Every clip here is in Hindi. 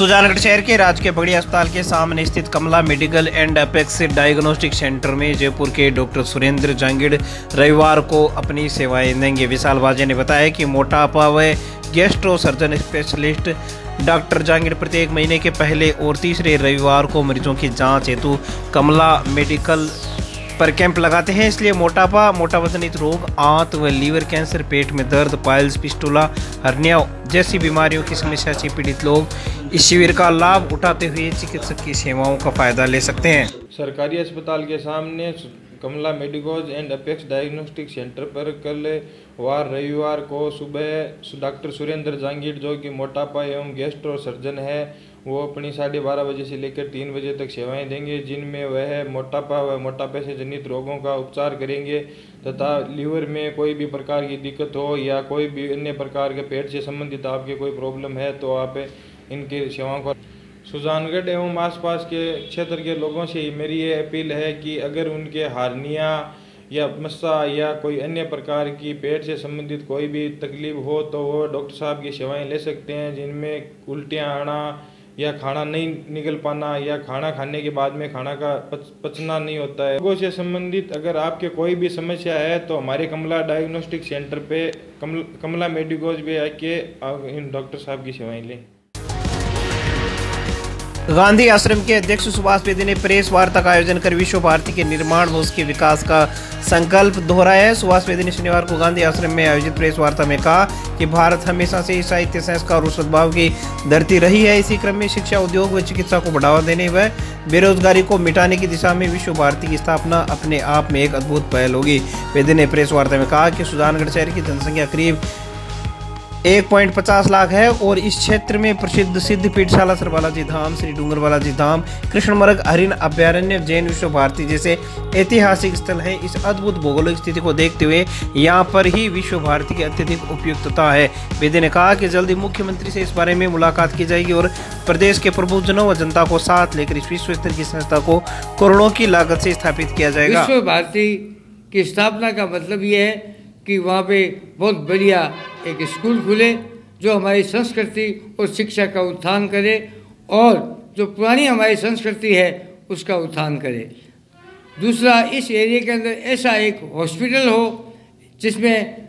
सुजानगढ़ शहर के राजकीय बड़ी अस्पताल के सामने स्थित Kamala medical and apex diagnostic centre में जयपुर के डॉक्टर सुरेंद्र जांगिड़ रविवार को अपनी सेवाएँ देंगे। विशाल बाजे ने बताया कि मोटापा व gastro surgeon specialist doctor Jangid प्रत्येक महीने के पहले और तीसरे रविवार को मरीजों की जाँच हेतु कमला मेडिकल पर कैंप लगाते हैं, इसलिए मोटापा मोटापा जनित रोग, आंत व लीवर कैंसर, पेट में दर्द पाइल्स पिस्टोला, हर्निया जैसी बीमारियों की समस्या से पीड़ित लोग इस शिविर का लाभ उठाते हुए चिकित्सक की सेवाओं का फ़ायदा ले सकते हैं। सरकारी अस्पताल के सामने Kamala medicos and apex diagnostic centre पर कल वार रविवार को सुबह डॉक्टर सुरेंद्र जांगीर जो कि मोटापा एवं गेस्ट्रो सर्जन है, वो अपनी साढ़े बारह बजे से लेकर तीन बजे तक सेवाएँ देंगे, जिनमें वह मोटापा व मोटापे से जनित रोगों का उपचार करेंगे तथा लीवर में कोई भी प्रकार की दिक्कत हो या कोई भी अन्य प्रकार के पेट से संबंधित आपके कोई प्रॉब्लम है तो आप इनकी सेवाओं को सुजानगढ़ एवं आसपास के क्षेत्र के लोगों से मेरी ये अपील है कि अगर उनके हारनिया या मस्सा या कोई अन्य प्रकार की पेट से संबंधित कोई भी तकलीफ़ हो तो वो डॉक्टर साहब की सेवाएँ ले सकते हैं जिनमें उल्टियाँ आना या खाना नहीं निकल पाना या खाना खाने के बाद में खाना का पच, पचना नहीं होता है। लोगों से संबंधित अगर आपके कोई भी समस्या है तो हमारे कमला डायग्नोस्टिक सेंटर पे कमल, मेडिकोज पे आके इन डॉक्टर साहब की सेवाएँ लें। गांधी आश्रम के अध्यक्ष सुभाष बेदी ने प्रेस वार्ता का आयोजन कर विश्व भारती के निर्माण व उसके विकास का संकल्प दोहराया है। सुभाष बेदी ने शनिवार को गांधी आश्रम में आयोजित प्रेस वार्ता में कहा कि भारत हमेशा से साहित्य, संस्कार और सद्भाव की धरती रही है। इसी क्रम में शिक्षा उद्योग व चिकित्सा को बढ़ावा देने व बेरोजगारी को मिटाने की दिशा में विश्व भारती की स्थापना अपने आप में एक अद्भुत पहल होगी। बेदी ने प्रेस वार्ता में कहा कि सुजानगढ़ शहर की जनसंख्या करीब एक पॉइंट पचास लाख है और इस क्षेत्र में प्रसिद्ध सिद्ध पीठशाला सर बालाजी धाम, श्री डूंगर बालाजी धाम कृष्णमर्ग हरिण अभ्यारण्य, जैन विश्व भारती जैसे ऐतिहासिक स्थल है। इस अद्भुत भौगोलिक स्थिति को देखते हुए यहाँ पर ही विश्व भारती की अत्यधिक उपयुक्तता है। वेदे ने कहा कि जल्दी मुख्यमंत्री से इस बारे में मुलाकात की जाएगी और प्रदेश के प्रबुद्धजनों व जनता को साथ लेकर इस विश्व स्तर की संस्था को करोड़ों की लागत से स्थापित किया जाएगा। विश्व भारती की स्थापना का मतलब ये है कि वहाँ पे बहुत बढ़िया एक स्कूल खुले, जो हमारी संस्कृति और शिक्षा का उत्थान करे और जो पुरानी हमारी संस्कृति है, उसका उत्थान करे। दूसरा, इस एरिया के अंदर ऐसा एक हॉस्पिटल हो, जिसमें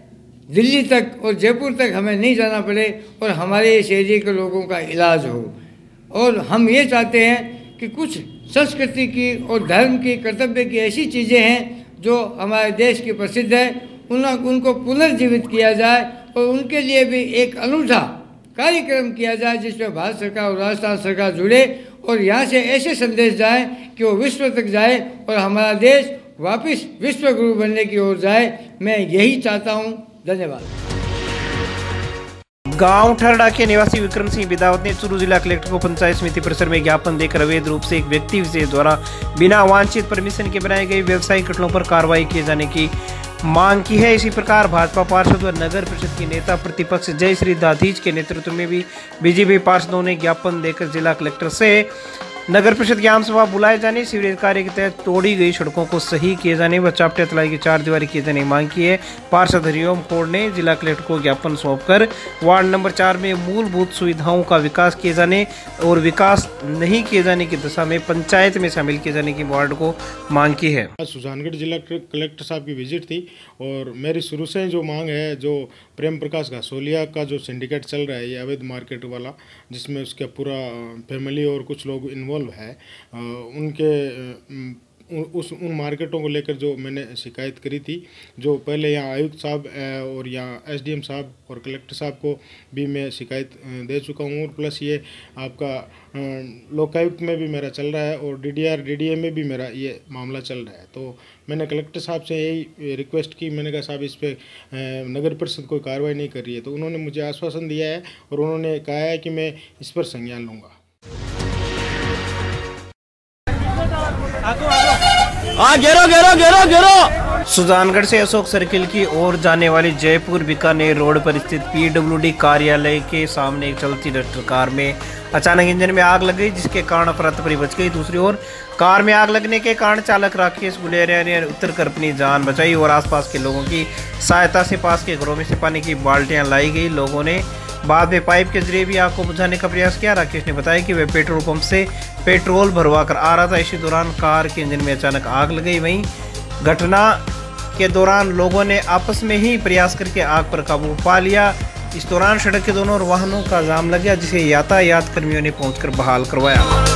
दिल्ली तक और जयपुर तक हमें नहीं जाना पड़े और हमारे इस एरिया के लोगों का इलाज हो। और हम ये चाहते हैं कि कुछ संस्कृति की और धर्म की, कर्तव्य की ऐसी चीज़ें हैं, जो हमारे देश की प्रसिद्ध है उन उनको पुनर्जीवित किया जाए और उनके लिए भी एक अनूठा कार्यक्रम किया जाए जिसमें भारत सरकार और राजस्थान सरकार जुड़े और यहाँ से ऐसे संदेश जाए कि वो विश्व तक जाए और हमारा देश वापस विश्व गुरु बनने की ओर जाए। मैं यही चाहता हूँ। धन्यवाद। गाँव ठरडा के निवासी विक्रम सिंह बिदावत ने चुरू जिला कलेक्टर को पंचायत समिति परिसर में ज्ञापन देकर अवैध रूप से एक व्यक्ति विशेष द्वारा बिना वांछित परमिशन के बनाए गए व्यवसायिक कटलों पर कार्रवाई किए जाने की मांग की है। इसी प्रकार भाजपा पार्षद व नगर परिषद के नेता प्रतिपक्ष जय श्री दाधीज के नेतृत्व में भी बीजेपी पार्षदों ने ज्ञापन देकर जिला कलेक्टर से नगर परिषद की आम सभा बुलाए जाने, सीवरेज कार्य के तहत तोड़ी गई सड़कों को सही किए जाने व चापटे तलाई की चार दीवारी किए जाने की मांग की है। पार्षद हरिओम कोड ने जिला कलेक्टर को ज्ञापन सौंपकर वार्ड नंबर चार में मूलभूत सुविधाओं का विकास किए जाने और विकास नहीं किए जाने की दशा में पंचायत में शामिल किए जाने की वार्ड को मांग की है। सुजानगढ़ जिला कलेक्टर साहब की विज़िट थी और मेरी शुरू से जो मांग है, जो प्रेम प्रकाश घासोलिया का जो सिंडिकेट चल रहा है, ये अवैध मार्केट वाला, जिसमें उसका पूरा फैमिली और कुछ लोग इन्वॉल्व इन्वॉल्व है उनके उस, उन मार्केटों को लेकर जो मैंने शिकायत करी थी, जो पहले यहाँ आयुक्त साहब और यहाँ एसडीएम साहब और कलेक्टर साहब को भी मैं शिकायत दे चुका हूँ। और प्लस ये आपका लोकायुक्त में भी मेरा चल रहा है और डीडीआर डीडीए में भी मेरा ये मामला चल रहा है। तो मैंने कलेक्टर साहब से यही रिक्वेस्ट की, मैंने कहा, साहब, इस पर नगर परिषद कोई कार्रवाई नहीं कर रही है। तो उन्होंने मुझे आश्वासन दिया है और उन्होंने कहा है कि मैं इस पर संज्ञान लूँगा। हाँ घेरो घेरो घेरो घेरो सुजानगढ़ से अशोक सर्किल की ओर जाने वाली जयपुर बीकानेर रोड पर स्थित पीडब्ल्यूडी कार्यालय के सामने एक चलती डस्टर कार में अचानक इंजन में आग लग गई, जिसके कारण अपरा अफरातफरी बच गई। दूसरी ओर, कार में आग लगने के कारण चालक राकेश गुलेरिया ने उतर कर अपनी जान बचाई और आसपास के लोगों की सहायता से पास के घरों में से पानी की बाल्टियाँ लाई गई। लोगों ने बाद में पाइप के ज़रिए भी आग को बुझाने का प्रयास किया। राकेश ने बताया कि वह पेट्रोल पंप से पेट्रोल भरवा कर आ रहा था। इसी दौरान कार के इंजन में अचानक आग लग गई वहीं घटना के दौरान लोगों ने आपस में ही प्रयास करके आग पर काबू पा लिया। इस दौरान सड़क के दोनों वाहनों का जाम लग गया, जिसे यातायात कर्मियों ने पहुंचकर बहाल करवाया।